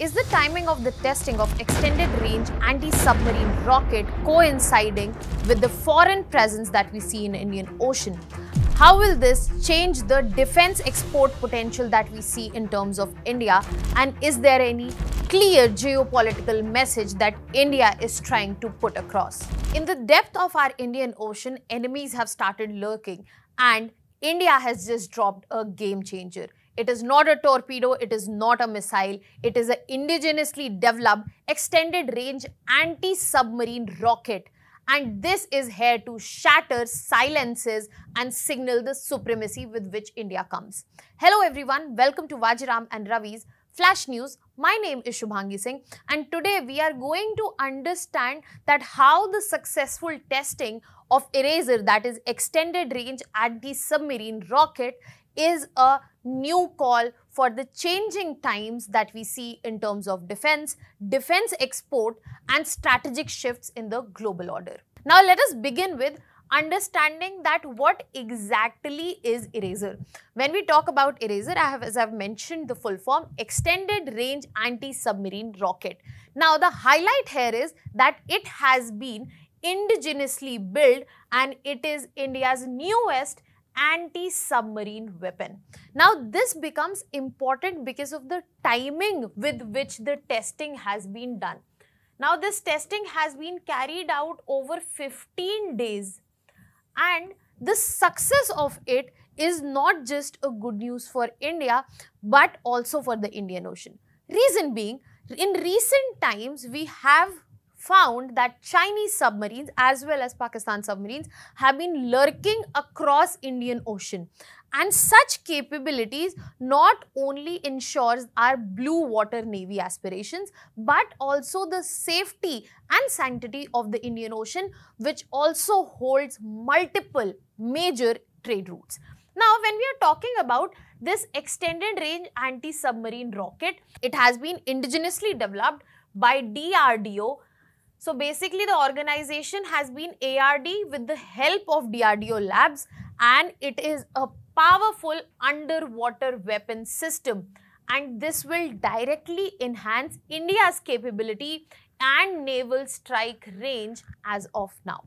Is the timing of the testing of extended range anti submarine rocket coinciding with the foreign presence that we see in Indian Ocean? How will this change the defense export potential that we see in terms of India? And is there any clear geopolitical message that India is trying to put across? In the depth of our Indian Ocean, enemies have started lurking, and India has just dropped a game changer. It is not a torpedo, it is not a missile, it is an indigenously developed extended range anti submarine rocket. And this is here to shatter silences and signal the supremacy with which India comes. Hello, everyone. Welcome to Vajiram and Ravi's Flash News. My name is Shubhangi Singh, and today we are going to understand that how the successful testing of ERASR, that is extended range anti submarine rocket, is a new call for the changing times that we see in terms of defense, defense export, and strategic shifts in the global order. Now, let us begin with understanding that what exactly is ERASR when we talk about ERASR i have as i've mentioned the full form extended range anti submarine rocket now the highlight here is that it has been indigenously built and it is india's newest anti-submarine weapon. Now this becomes important because of the timing with which the testing has been done. Now this testing has been carried out over 15 days and the success of it is not just a good news for India but also for the Indian Ocean. Reason being, in recent times we have found that Chinese submarines as well as Pakistan submarines have been lurking across Indian Ocean. And such capabilities not only ensures our blue water navy aspirations, but also the safety and sanctity of the Indian Ocean, which also holds multiple major trade routes. Now, when we are talking about this extended range anti-submarine rocket, it has been indigenously developed by DRDO so basically the organization has been ARD with the help of DRDO labs and it is a powerful underwater weapon system and this will directly enhance India's capability and naval strike range as of now.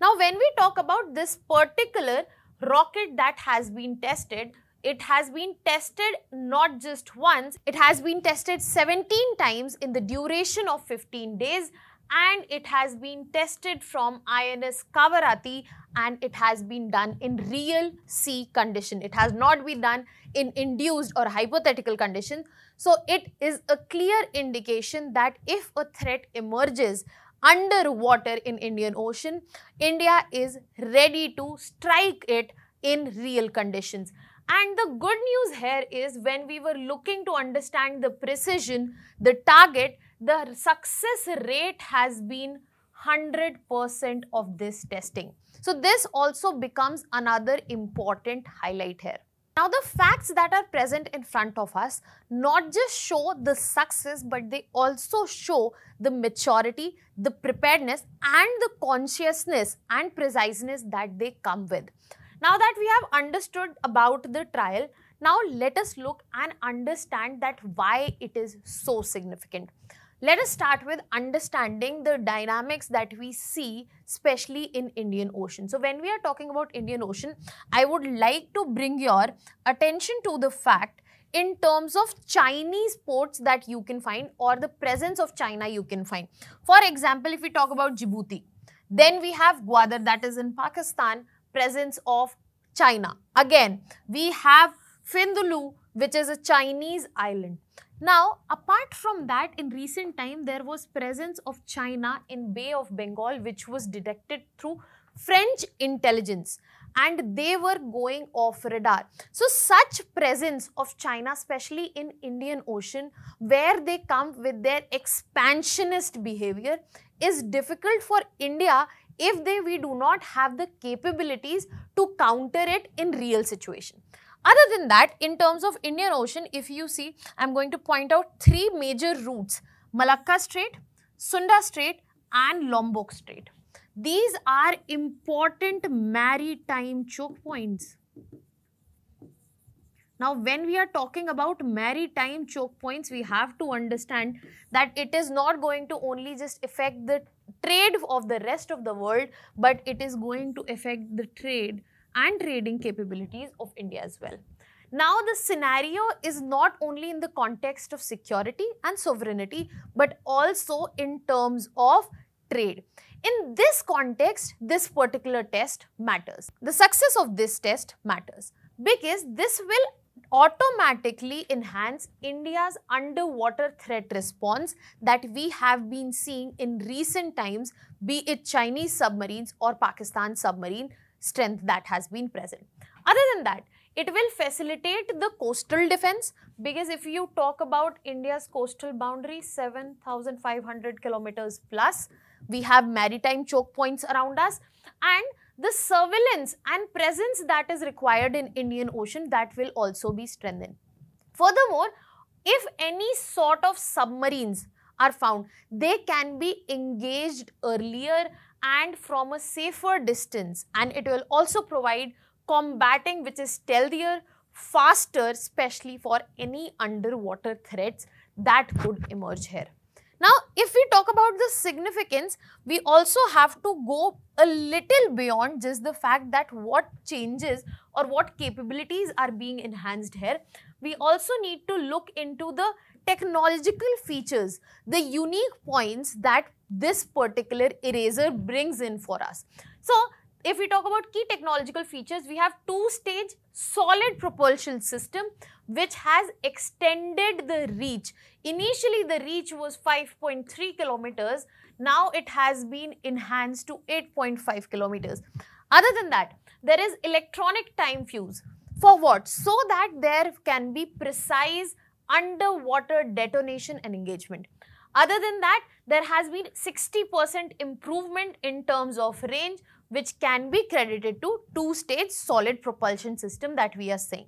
Now when we talk about this particular rocket that has been tested, it has been tested not just once, it has been tested 17 times in the duration of 15 days and it has been tested from INS Kavaratti and it has been done in real sea condition. It has not been done in induced or hypothetical condition. So it is a clear indication that if a threat emerges underwater in Indian Ocean, India is ready to strike it in real conditions. And the good news here is when we were looking to understand the precision, the target, the success rate has been 100% of this testing. So this also becomes another important highlight here. Now the facts that are present in front of us not just show the success but they also show the maturity, the preparedness and the consciousness and preciseness that they come with. Now that we have understood about the trial, now let us look and understand that why it is so significant. Let us start with understanding the dynamics that we see especially in Indian Ocean. So when we are talking about Indian Ocean, I would like to bring your attention to the fact in terms of Chinese ports that you can find or the presence of China you can find. For example, if we talk about Djibouti, then we have Gwadar that is in Pakistan, presence of China. Again, we have Vindaloo which is a Chinese island. Now, apart from that, in recent time, there was presence of China in Bay of Bengal, which was detected through French intelligence and they were going off radar. So, such presence of China, especially in Indian Ocean, where they come with their expansionist behavior, is difficult for India if they we do not have the capabilities to counter it in real situation. Other than that, in terms of Indian Ocean, if you see, I'm going to point out three major routes, Malacca Strait, Sunda Strait and Lombok Strait. These are important maritime choke points. Now, when we are talking about maritime choke points, we have to understand that it is not going to only just affect the trade of the rest of the world, but it is going to affect the trade and trading capabilities of India as well. Now, the scenario is not only in the context of security and sovereignty, but also in terms of trade. In this context, this particular test matters. The success of this test matters because this will automatically enhance India's underwater threat response that we have been seeing in recent times, be it Chinese submarines or Pakistan submarine strength that has been present. Other than that, it will facilitate the coastal defense because if you talk about India's coastal boundary 7,500 kilometers plus, we have maritime choke points around us and the surveillance and presence that is required in Indian Ocean that will also be strengthened. Furthermore, if any sort of submarines are found, they can be engaged earlier and from a safer distance and it will also provide combating which is stealthier, faster especially for any underwater threats that could emerge here. Now, if we talk about the significance, we also have to go a little beyond just the fact that what changes or what capabilities are being enhanced here. We also need to look into the technological features, the unique points that this particular ERASR brings in for us. So, if we talk about key technological features, we have two-stage solid propulsion system which has extended the reach. Initially, the reach was 5.3 kilometers. Now, it has been enhanced to 8.5 kilometers. Other than that, there is electronic time fuse. For what? So that there can be precise underwater detonation and engagement. Other than that, there has been 60% improvement in terms of range which can be credited to two-stage solid propulsion system that we are saying.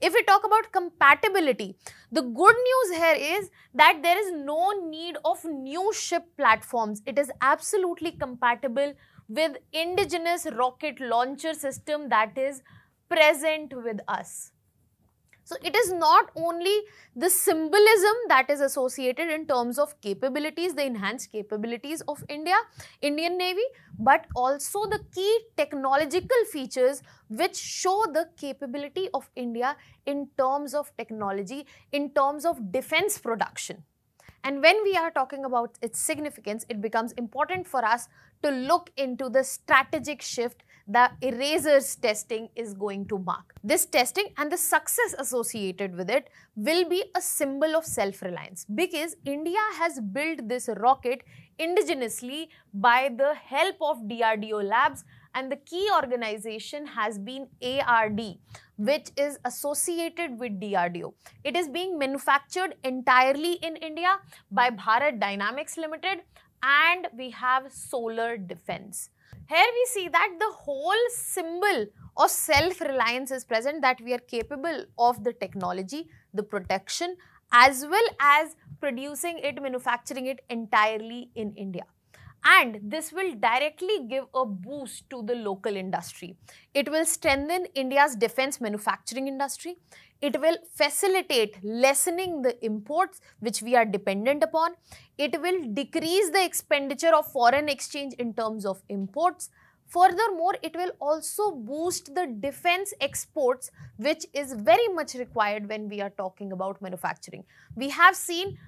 If we talk about compatibility, the good news here is that there is no need of new ship platforms. It is absolutely compatible with indigenous rocket launcher system that is present with us. So it is not only the symbolism that is associated in terms of capabilities, the enhanced capabilities of India, Indian Navy, but also the key technological features which show the capability of India in terms of technology, in terms of defense production. And when we are talking about its significance, it becomes important for us to look into the strategic shift the ERASR's testing is going to mark. This testing and the success associated with it will be a symbol of self-reliance because India has built this rocket indigenously by the help of DRDO labs and the key organization has been ARD which is associated with DRDO. It is being manufactured entirely in India by Bharat Dynamics Limited and we have solar defense. Here we see that the whole symbol of self-reliance is present that we are capable of the technology, the protection as well as producing it, manufacturing it entirely in India and this will directly give a boost to the local industry. It will strengthen India's defense manufacturing industry. It will facilitate lessening the imports which we are dependent upon. It will decrease the expenditure of foreign exchange in terms of imports. Furthermore, it will also boost the defense exports which is very much required when we are talking about manufacturing. We have seen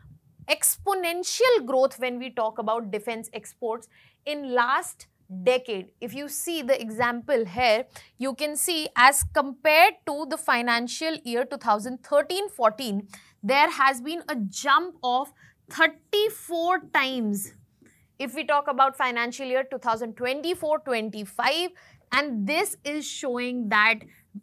exponential growth when we talk about defense exports in last decade. If you see the example here, you can see as compared to the financial year 2013-14, there has been a jump of 34 times. If we talk about financial year 2024-25, and this is showing that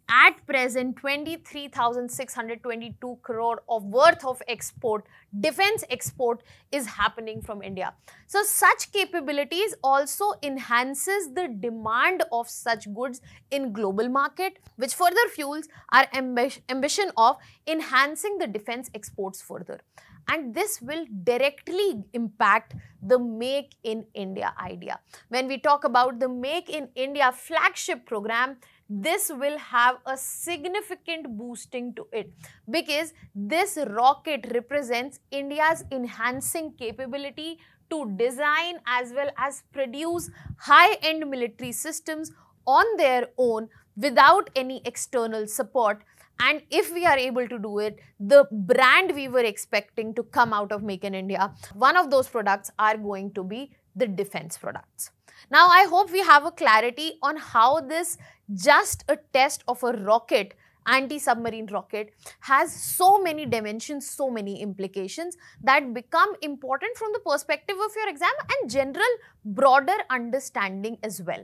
at present 23,622 crore of worth of export, defense export is happening from India. So such capabilities also enhances the demand of such goods in global market which further fuels our ambi ambition of enhancing the defense exports further and this will directly impact the Make in India idea. When we talk about the Make in India flagship program, this will have a significant boosting to it because this rocket represents India's enhancing capability to design as well as produce high-end military systems on their own without any external support and if we are able to do it, the brand we were expecting to come out of Make in India, one of those products are going to be the defense products. Now, I hope we have a clarity on how this just a test of a rocket anti-submarine rocket has so many dimensions, so many implications that become important from the perspective of your exam and general broader understanding as well.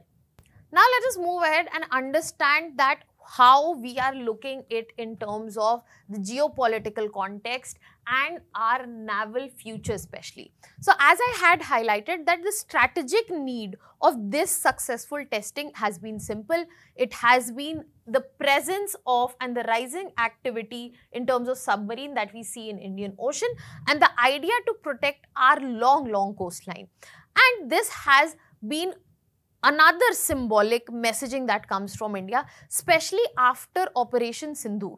Now let us move ahead and understand that how we are looking it in terms of the geopolitical context and our naval future especially. So as I had highlighted that the strategic need of this successful testing has been simple. It has been the presence of and the rising activity in terms of submarine that we see in Indian Ocean and the idea to protect our long, long coastline. And this has been another symbolic messaging that comes from India, especially after Operation Sindoor,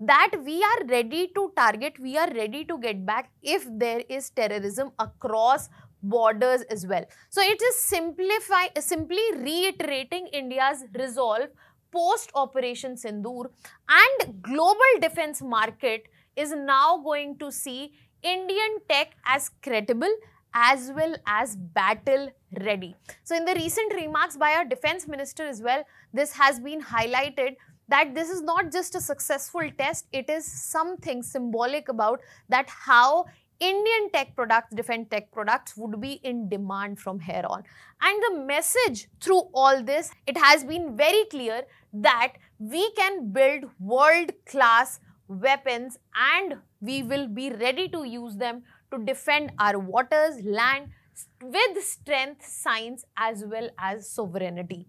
that we are ready to target, we are ready to get back if there is terrorism across borders as well. So it is simplify, simply reiterating India's resolve post Operation Sindoor and global defense market is now going to see Indian tech as credible as well as battle ready. So in the recent remarks by our defense minister as well, this has been highlighted that this is not just a successful test, it is something symbolic about that how Indian tech products, defense tech products would be in demand from here on. And the message through all this, it has been very clear that we can build world-class weapons and we will be ready to use them to defend our waters, land with strength, science as well as sovereignty.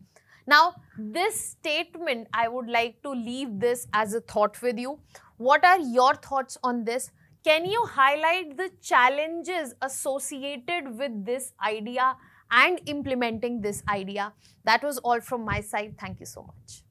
Now, this statement, I would like to leave this as a thought with you. What are your thoughts on this? Can you highlight the challenges associated with this idea and implementing this idea? That was all from my side. Thank you so much.